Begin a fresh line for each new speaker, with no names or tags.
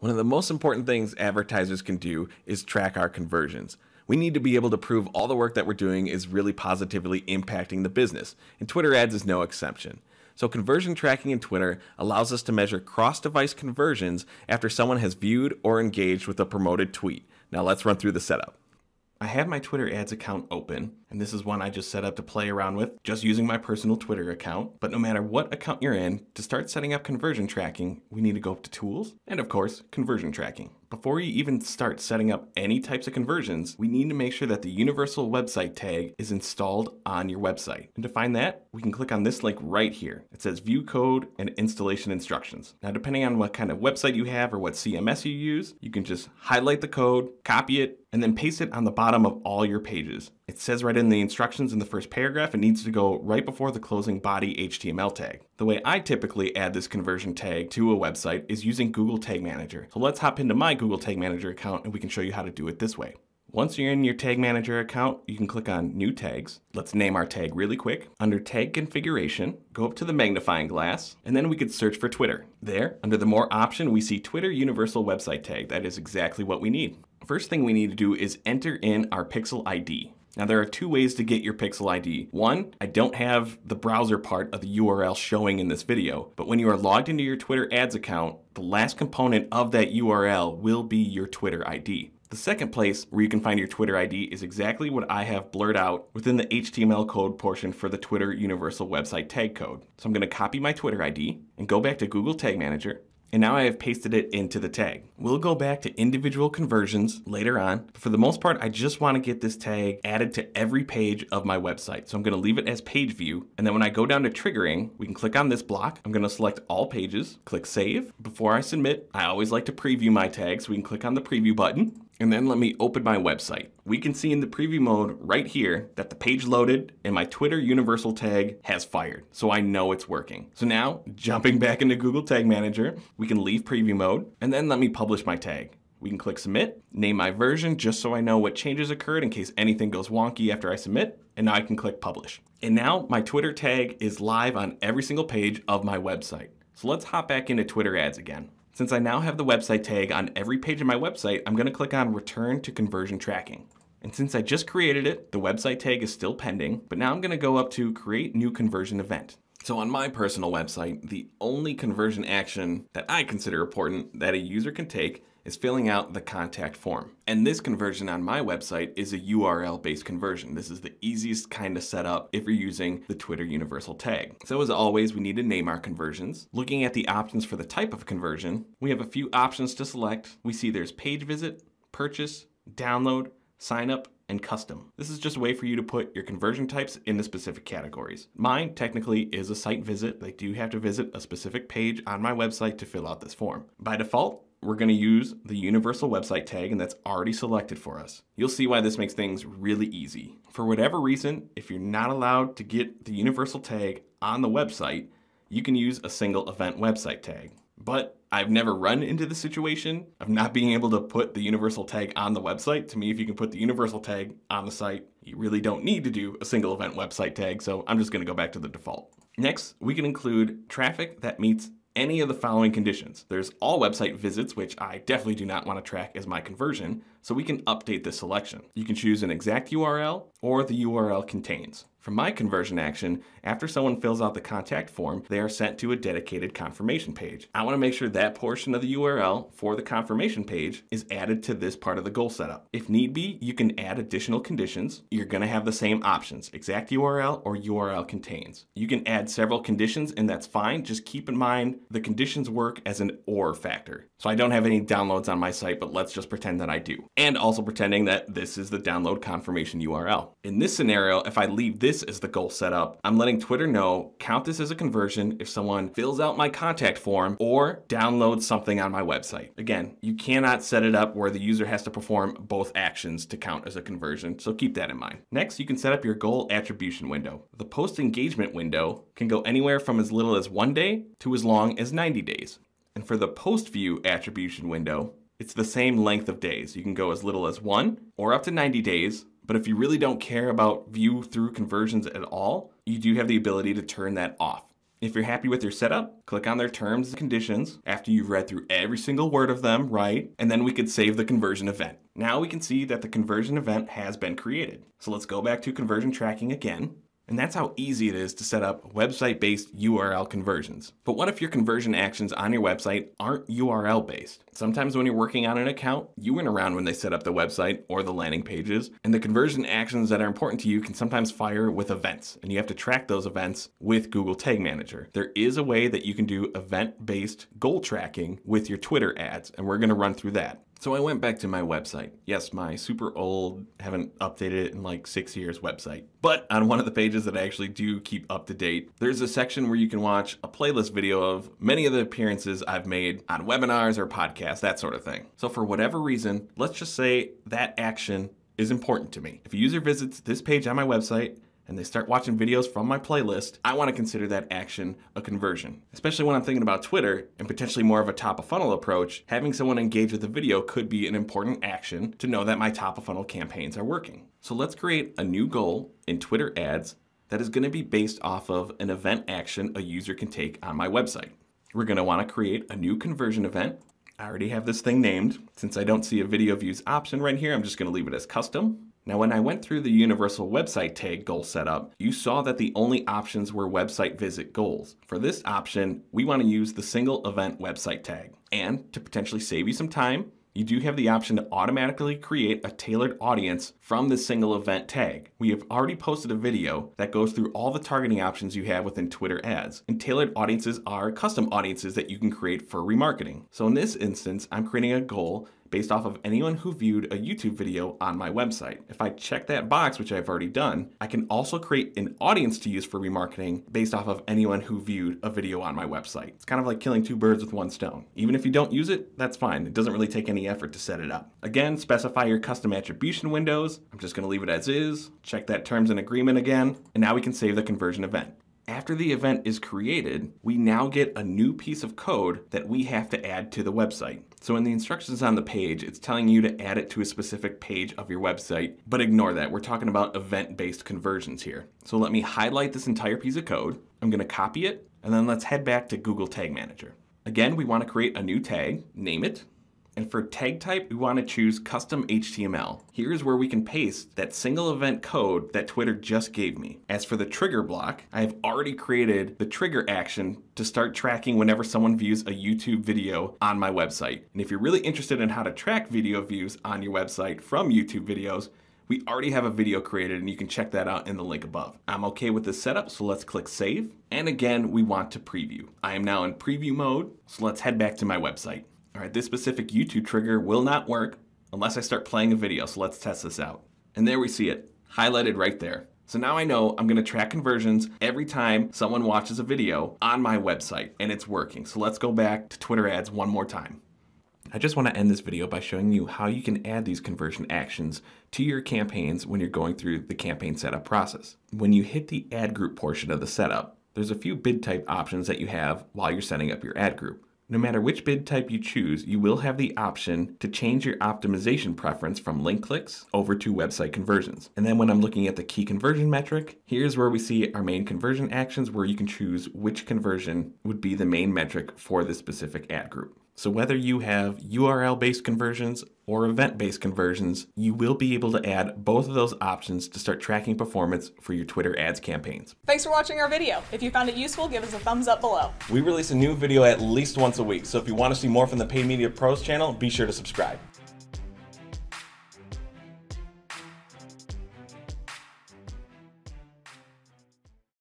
One of the most important things advertisers can do is track our conversions. We need to be able to prove all the work that we're doing is really positively impacting the business, and Twitter ads is no exception. So, conversion tracking in Twitter allows us to measure cross device conversions after someone has viewed or engaged with a promoted tweet. Now, let's run through the setup. I have my Twitter ads account open, and this is one I just set up to play around with, just using my personal Twitter account. But no matter what account you're in, to start setting up conversion tracking, we need to go up to Tools, and of course, Conversion Tracking. Before you even start setting up any types of conversions, we need to make sure that the universal website tag is installed on your website. And to find that, we can click on this link right here. It says view code and installation instructions. Now, depending on what kind of website you have or what CMS you use, you can just highlight the code, copy it, and then paste it on the bottom of all your pages. It says right in the instructions in the first paragraph, it needs to go right before the closing body HTML tag. The way I typically add this conversion tag to a website is using Google Tag Manager. So let's hop into my Google Tag Manager account and we can show you how to do it this way. Once you're in your Tag Manager account, you can click on New Tags. Let's name our tag really quick. Under Tag Configuration, go up to the magnifying glass, and then we could search for Twitter. There, under the More option, we see Twitter Universal Website Tag. That is exactly what we need. First thing we need to do is enter in our Pixel ID. Now there are two ways to get your Pixel ID. One, I don't have the browser part of the URL showing in this video, but when you are logged into your Twitter ads account, the last component of that URL will be your Twitter ID. The second place where you can find your Twitter ID is exactly what I have blurred out within the HTML code portion for the Twitter Universal Website Tag Code. So I'm going to copy my Twitter ID and go back to Google Tag Manager and now I have pasted it into the tag. We'll go back to individual conversions later on, but for the most part, I just wanna get this tag added to every page of my website. So I'm gonna leave it as page view, and then when I go down to triggering, we can click on this block. I'm gonna select all pages, click save. Before I submit, I always like to preview my tag, so we can click on the preview button, and then let me open my website. We can see in the preview mode right here that the page loaded and my Twitter universal tag has fired. So I know it's working. So now jumping back into Google Tag Manager, we can leave preview mode and then let me publish my tag. We can click submit, name my version just so I know what changes occurred in case anything goes wonky after I submit, and now I can click publish. And now my Twitter tag is live on every single page of my website. So let's hop back into Twitter ads again. Since I now have the website tag on every page of my website, I'm gonna click on Return to Conversion Tracking. And since I just created it, the website tag is still pending, but now I'm gonna go up to Create New Conversion Event. So on my personal website, the only conversion action that I consider important that a user can take is filling out the contact form. And this conversion on my website is a URL based conversion. This is the easiest kind of setup if you're using the Twitter universal tag. So as always, we need to name our conversions. Looking at the options for the type of conversion, we have a few options to select. We see there's page visit, purchase, download, sign up, and custom. This is just a way for you to put your conversion types into specific categories. Mine technically is a site visit. They do have to visit a specific page on my website to fill out this form. By default, we're going to use the universal website tag and that's already selected for us. You'll see why this makes things really easy. For whatever reason, if you're not allowed to get the universal tag on the website, you can use a single event website tag. But I've never run into the situation of not being able to put the universal tag on the website. To me, if you can put the universal tag on the site, you really don't need to do a single event website tag, so I'm just gonna go back to the default. Next, we can include traffic that meets any of the following conditions. There's all website visits, which I definitely do not want to track as my conversion, so we can update this selection. You can choose an exact URL or the URL contains. For my conversion action, after someone fills out the contact form, they are sent to a dedicated confirmation page. I want to make sure that portion of the URL for the confirmation page is added to this part of the goal setup. If need be, you can add additional conditions. You're going to have the same options, exact URL or URL contains. You can add several conditions and that's fine. Just keep in mind the conditions work as an OR factor. So I don't have any downloads on my site, but let's just pretend that I do. And also pretending that this is the download confirmation URL. In this scenario, if I leave this as the goal setup, I'm letting Twitter know, count this as a conversion if someone fills out my contact form or downloads something on my website. Again, you cannot set it up where the user has to perform both actions to count as a conversion, so keep that in mind. Next, you can set up your goal attribution window. The post engagement window can go anywhere from as little as one day to as long as 90 days. And for the post view attribution window, it's the same length of days. You can go as little as one or up to 90 days, but if you really don't care about view through conversions at all, you do have the ability to turn that off. If you're happy with your setup, click on their terms and conditions after you've read through every single word of them, right? And then we could save the conversion event. Now we can see that the conversion event has been created. So let's go back to conversion tracking again. And that's how easy it is to set up website-based URL conversions. But what if your conversion actions on your website aren't URL based? Sometimes when you're working on an account, you weren't around when they set up the website or the landing pages, and the conversion actions that are important to you can sometimes fire with events, and you have to track those events with Google Tag Manager. There is a way that you can do event-based goal tracking with your Twitter ads, and we're gonna run through that. So I went back to my website. Yes, my super old, haven't updated it in like six years website. But on one of the pages that I actually do keep up to date, there's a section where you can watch a playlist video of many of the appearances I've made on webinars or podcasts, that sort of thing. So for whatever reason, let's just say that action is important to me. If a user visits this page on my website and they start watching videos from my playlist, I want to consider that action a conversion. Especially when I'm thinking about Twitter and potentially more of a top of funnel approach, having someone engage with the video could be an important action to know that my top of funnel campaigns are working. So let's create a new goal in Twitter ads that is going to be based off of an event action a user can take on my website. We're going to want to create a new conversion event. I already have this thing named. Since I don't see a video views option right here, I'm just going to leave it as custom. Now, when I went through the universal website tag goal setup, you saw that the only options were website visit goals. For this option, we want to use the single event website tag. And to potentially save you some time, you do have the option to automatically create a tailored audience from the single event tag. We have already posted a video that goes through all the targeting options you have within Twitter ads. And tailored audiences are custom audiences that you can create for remarketing. So in this instance, I'm creating a goal based off of anyone who viewed a YouTube video on my website. If I check that box, which I've already done, I can also create an audience to use for remarketing based off of anyone who viewed a video on my website. It's kind of like killing two birds with one stone. Even if you don't use it, that's fine. It doesn't really take any effort to set it up. Again, specify your custom attribution windows. I'm just gonna leave it as is, check that terms and agreement again, and now we can save the conversion event. After the event is created, we now get a new piece of code that we have to add to the website. So in the instructions on the page, it's telling you to add it to a specific page of your website, but ignore that. We're talking about event-based conversions here. So let me highlight this entire piece of code. I'm gonna copy it, and then let's head back to Google Tag Manager. Again, we wanna create a new tag, name it, and for tag type, we want to choose custom HTML. Here's where we can paste that single event code that Twitter just gave me. As for the trigger block, I have already created the trigger action to start tracking whenever someone views a YouTube video on my website. And if you're really interested in how to track video views on your website from YouTube videos, we already have a video created and you can check that out in the link above. I'm okay with this setup, so let's click save. And again, we want to preview. I am now in preview mode, so let's head back to my website. All right, this specific YouTube trigger will not work unless I start playing a video, so let's test this out. And there we see it, highlighted right there. So now I know I'm gonna track conversions every time someone watches a video on my website, and it's working. So let's go back to Twitter ads one more time. I just want to end this video by showing you how you can add these conversion actions to your campaigns when you're going through the campaign setup process. When you hit the ad group portion of the setup, there's a few bid type options that you have while you're setting up your ad group. No matter which bid type you choose, you will have the option to change your optimization preference from link clicks over to website conversions. And then when I'm looking at the key conversion metric, here's where we see our main conversion actions where you can choose which conversion would be the main metric for this specific ad group. So whether you have URL-based conversions or event-based conversions, you will be able to add both of those options to start tracking performance for your Twitter ads campaigns.
Thanks for watching our video. If you found it useful, give us a thumbs up below.
We release a new video at least once a week, so if you want to see more from the Paid Media Pros channel, be sure to subscribe.